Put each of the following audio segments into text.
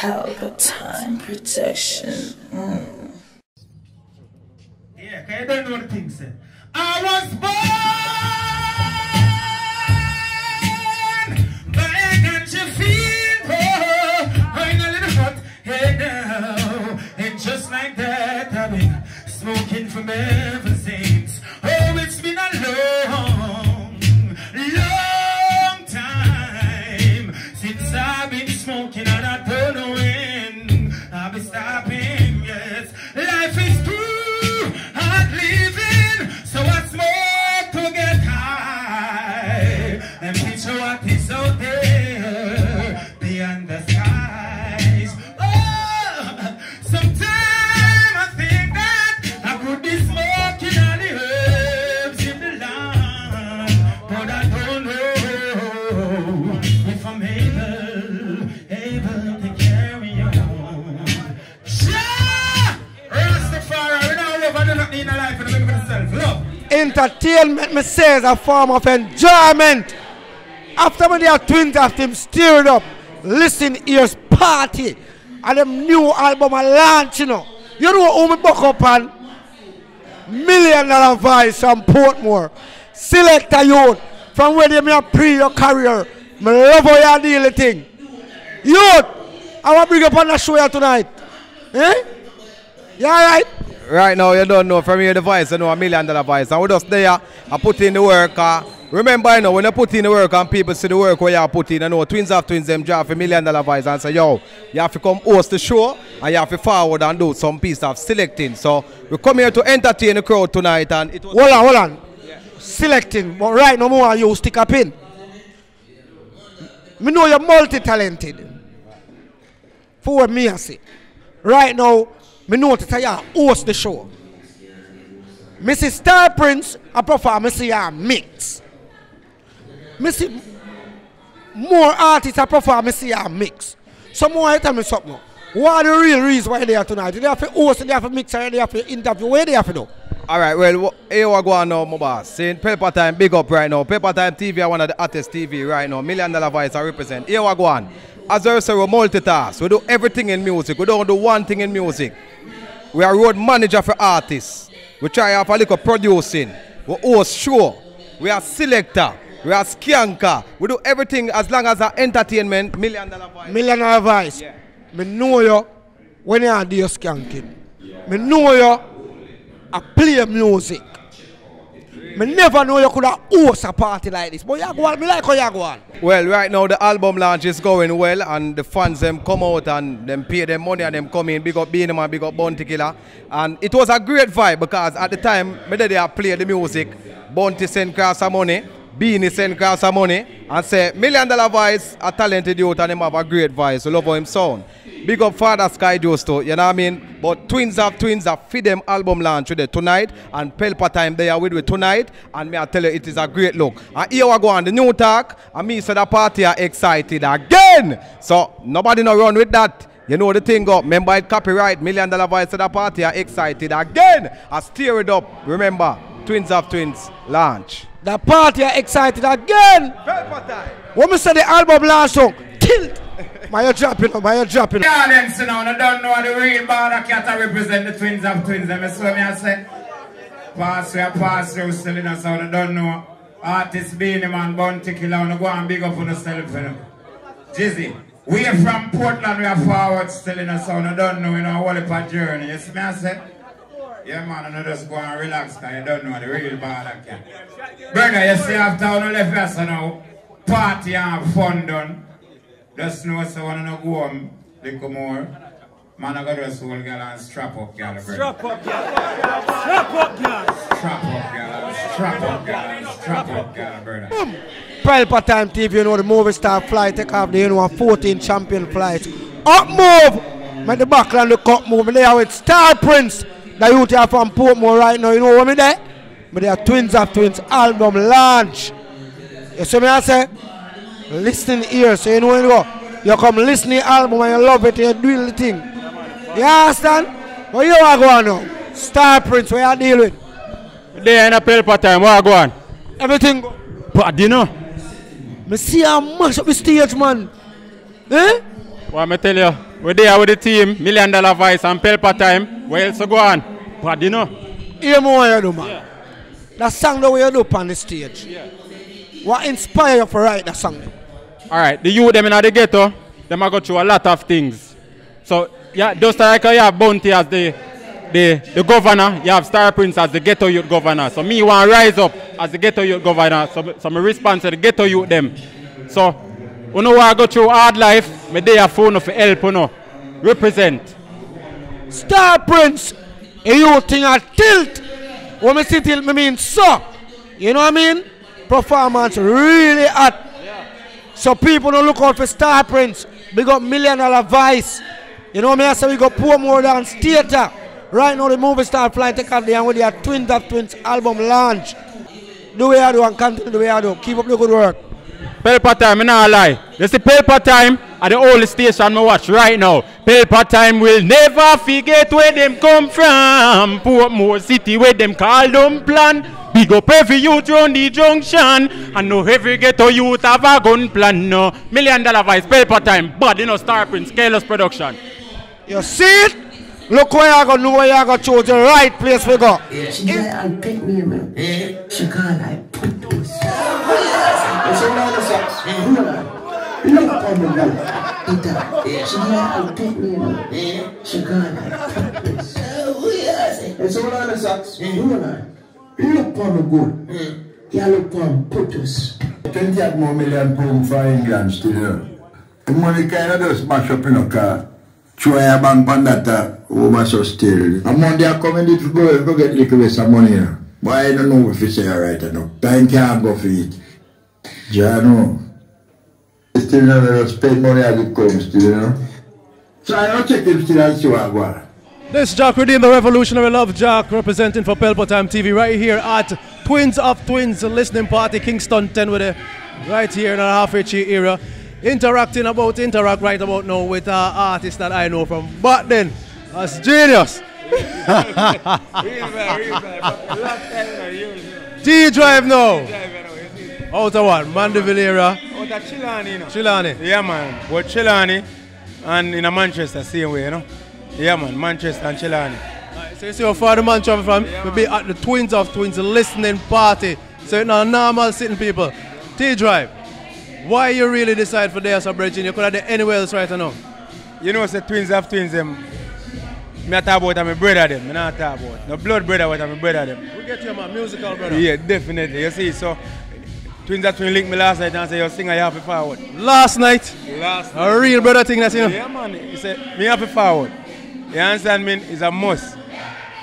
Pelpa Time protection. Mm. Yeah, you don't know the things. eh. I was born. And just like that, I've been smoking from ever Entertainment, me say, is a form of enjoyment. After when they are twins after him stirred up, listen ears party, and them new album a launch, you know. You know who me buck up on? Million dollar voice from Portmore. Select a youth from where they may pre your career. Me love how you deal the thing. Youth, I want to bring up on the show here tonight. Eh? You alright? Right now, you don't know from your device, you know a million dollar voice. And we just there, I put in the work. Uh, remember, you know, when you put in the work and people see the work where you put in, you know, twins of twins, them drop a million dollar voice and say, yo, you have to come host the show and you have to forward and do some piece of selecting. So we come here to entertain the crowd tonight and it was. Hold on, hold on. Selecting, but right no more you stick up in. Me know you're multi-talented. For what me I say. Right now, me that you host the show. Mrs. Star Prince, I prefer me see you mix. Me more artists, I prefer me see you mix. Some more tell me something. What are the real reasons why they are tonight? Do they have to host, they have to mix, they have to interview? Where they have to do? All right, well, here we go now, my boss. Saying Pelpa Time, big up right now. Pelpa Time TV are one of the hottest TV right now. Million dollar voice I represent. Here we go on. As I say, we multitask. We do everything in music. We don't do one thing in music. We are road manager for artists. We try have a little producing. We host show. We are selector. We are skanker. We do everything as long as our entertainment. Million dollar voice. Million dollar voice. Yeah. Me know you when you are there skanking. Me know you I play music. Me never know you could have host a party like this. But you go on, me like how you go on. Well, right now the album launch is going well, and the fans them come out and them pay them money and them come in. Big up Beenie Man, big up Bounty Killer, and it was a great vibe because at the time me there they play the music. Bounty send cross some money, Beanie send cross some money, and say million dollar voice, a talented youth, and him have a great voice. So love how him sound. Big up Father Sky Joes too, you know what I mean? But Twins of Twins have feed them album launch today tonight and Pelpa time they are with we tonight and me I tell you it is a great look. And here we go on the new talk and me said the party are excited again. So nobody no run with that. You know the thing up. Remember it copyright million dollar voice of the party are excited again. I steer it up. Remember, Twins of Twins launch. The party are excited again. Pelpa time. When me say the album last song, tilt. My you dropping up, my you dropping up. audience you know, I don't know the real Barra Cat I represent the twins of twins. Them so me I say, pass through, pass through, still in us, I don't know. Artist Beenie Man, Bounty Killer, I go and big up on yourself for them. Jizzy, we are from Portland, we are forward still in us, I don't know, you know, all of our journey. You see me I say? Yeah man, I know just go and relax, cause you don't know the real Barra Cat. Brother, you see after I left us now, party and fun done. Just know so when I go home, little more. Man, I got to hold girl and strap up girl. Strap up girl. Strap up girl. Strap up girl. Strap up girl. Strap up girl, brother. Pelpa Time TV, you know the movie star flight take off the you know 14 champion flight. Up move! Make the background look up move. Me there with Star Prince. The youth here from Portmore right now. You know what me there? Me there twins of twins album launch. You see me I say? Listening ears. So you know when you go. You come listening album and you love it, you do the thing. You understand? But you are going now. Star Prince, where you deal with? There in a pelpa time, what go on? Everything go. But you know, Me see how mash up the stage, man. Eh? What me tell you, we're there with the team, Million Dollar Voice and Pelpa Time. Where else go on? But you know, Hear me what you do, man. That song the way you do on the stage. Yeah. What inspired you for write that song? All right, the youth them in the ghetto, them are go through a lot of things. So yeah, just like uh, you have Bounty as the the, the governor, you have Star Prince as the ghetto youth governor. So me want rise up as the ghetto youth governor. So, so my response to the ghetto youth them. So you know I go through hard life, me there phone for help, you know. Represent. Star Prince, a you thing a tilt. When me see tilt, me mean so. You know what I mean? Performance really hot. So people don't look out for Star Prince. We got Million Dollar Voice. You know what I say we got Poor More Dance Theater. Right now the movie star flying take out the and with their Twins of Twins album launch. Do we do and continue the way I do. Keep up the good work. Pelpa time, I not lie. You see Pelpa time at the only station I watch right now. Pelpa time will never forget where them come from. Poor Portmore City where them call them plan. Big up every youth round the junction. And know every ghetto youth have a gun plan. No million dollar voice Pelpa time. But you know Star Prince, Careless Production. You see it? Look where you go, know where you go choose the right place we go. She got a pet me, man. She got like putos. It's a lot of sex. Look on the gun. Ita. She got a pet me, man. She got like putos. It's a lot of sex. Look on the good. Yeah, look on putos. 20 more million pound for England still. The money kind of just mash up in a car. Throw a bank that uh, over so still. And Monday I come in to go, go get little bit of money. But I don't know if it's alright or not. Time can't go for it. Yeah, no. Still never spend money as it comes still, you know. So I don't check him still and see what I want. This Jack Redeem, the revolutionary love Jack, representing for Pelpa Time TV right here at Twins of Twins listening party, Kingston 10 with it, right here in our half HE era. Interacting about, interact right about now with uh, artists that I know from back then. That's genius. D Drive now. Out of what? Mandeville era. Out of Chilani, you know. Chilani. Yeah, man. But Chilani and in a Manchester, same way, you know. Yeah, man. Manchester and Chilani. So you see how far the man travel from? we be at the Twins of Twins listening party. So it's not normal sitting people. T Drive. Why you really decide for there, so Bridging? You could have done anywhere else right now. You know, say twins of twins, them. Me a talk about a brother them. Me not talk about. No blood brother, but I'm a brother them. We get you, man. Musical brother. Yeah, definitely. You see, so twins that twin link me last night and say, you sing a happy forward. Last night. Last A real brother thing that's you know. Yeah, man. He said, me happy forward. You understand me? It's a must.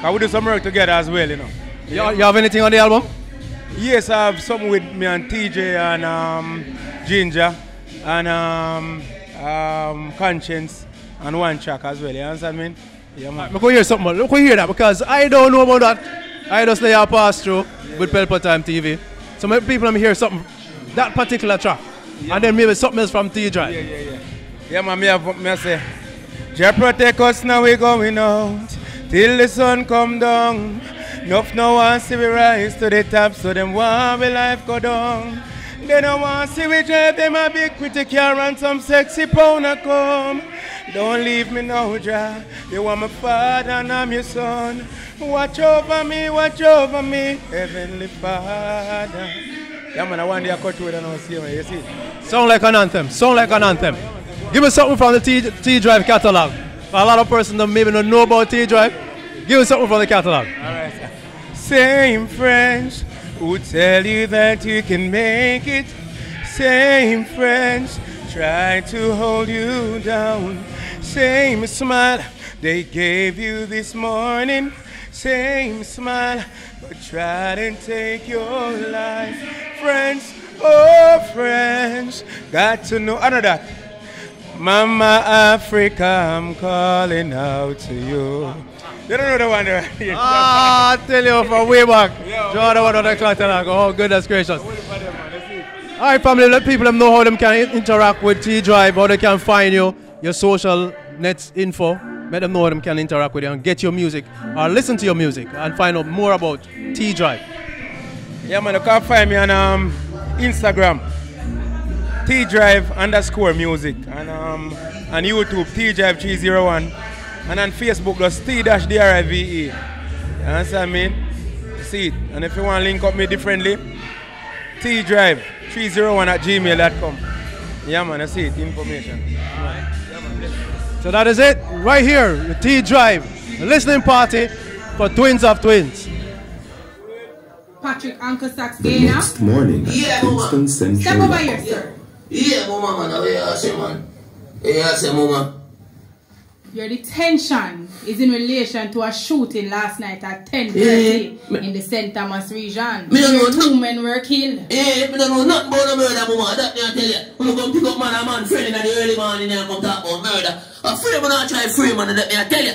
Cause we do some work together as well, you know. You, you have anything on the album? Yes, I have something with me and TJ and um, Ginger and um, um, Conscience and one track as well. You understand me? Yeah, man. Look, we hear something. Look, hear that because I don't know about that. I just lay a pass through with Pelpa Time TV. So maybe people let me hear something, that particular track. And then maybe something else from T Drive. Yeah, yeah, yeah. Yeah, man, me have, me have say, Jah protect us now we going out till the sun come down. Enough no one see we rise to the top, so them want we life go down. They don't want see we drive them a big pretty car and some sexy powder come. Don't leave me now, Jah. You are my father and I'm your son. Watch over me, watch over me, Heavenly Father. Yeah, man, I want to cut and I'll see you, you see. Sound like an anthem. Sound like an anthem. Give me something from the T, Drive catalog. A lot of persons that maybe don't know about T Drive. Give me something from the catalog. All right. Same friends who tell you that you can make it. Same friends try to hold you down. Same smile they gave you this morning. Same smile, but try to take your life. Friends, oh friends, got to know. I know that. Mama Africa, I'm calling out to you. You don't know the one there. Yeah. Ah, I tell you from way back. Draw the one on the catalog. Oh, goodness gracious. All right, family, let people them know how them can interact with T Drive, how they can find you, your social nets info. Let them know how them can interact with you and get your music or listen to your music and find out more about T Drive. Yeah, man, you can find me on um, Instagram, T Drive underscore music, and um, On YouTube, T-Drive301. And on Facebook, just T-D-R-I-V-E. You understand me? See it. And if you want to link up me differently, T-Drive301 at gmail.com. Yeah, man, I see it. Information. So that is it, right here, the T Drive, the listening party for Twins of Twins. Patrick Uncle Sax Gainer. Next morning at Yeah, Kingston Central. Step over here, sir. Yeah, mama, man. Yeah, I say, man. Yeah, I say, mama. Your detention is in relation to a shooting last night at 10.30 Eh, in the St. Thomas region. Me don't where know two men were killed. Eh, me don't know nothing about no murder, mama. That me I tell you. I'm gonna pick up man a man friend in the early morning and come talk about murder. A free man I try free man, that me I tell you.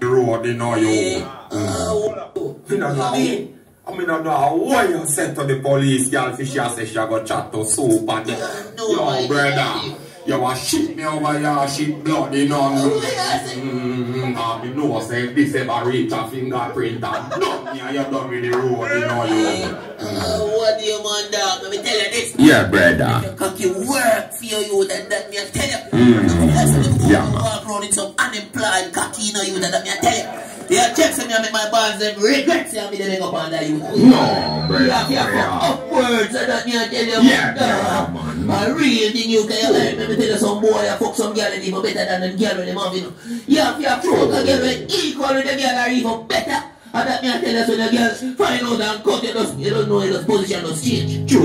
The road, you know you. Me don't know. I mean, I don't know why you said to the police, girl, if she say she go chat to soup and Yo, brother. You want shit me over here, shit bloody none. Mm-hmm. I me know say this ever reach a fingerprint and nothing and you done with the road, you know you. Uh, what do you man dog? Let me tell you this. Yeah, brother. Cocky work for your youth and that me I tell you. Mm. Yeah. Walk around in some unemployed cocky, you know you that me I tell you. Yeah, check me, I make my bonds them regret say me they make up under you. No, brother. Yeah, yeah, yeah. upwards and that me I tell you. Yeah, uh, yeah, man. A real thing you can like, me tell you some boy, I fuck some girl and even better than the girl with them have, you know. Yeah, if you fuck a girl with equal with the girl or even better. And that me I tell you, so the girls find out and cut you, just, you don't know, you just position just change. True.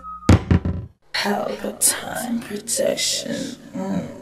Pelpa time protection. Mm.